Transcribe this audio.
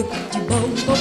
chụp chụp bầu bầu